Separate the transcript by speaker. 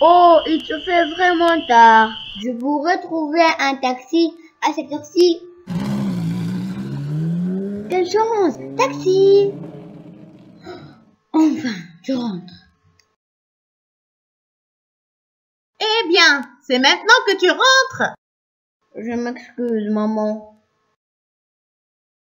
Speaker 1: Oh, il se fait vraiment tard. Je pourrais trouver un taxi à cette heure-ci. Quelle chance Taxi Enfin, je rentre.
Speaker 2: Eh bien, c'est maintenant que tu rentres.
Speaker 1: Je m'excuse, maman.